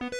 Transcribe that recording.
you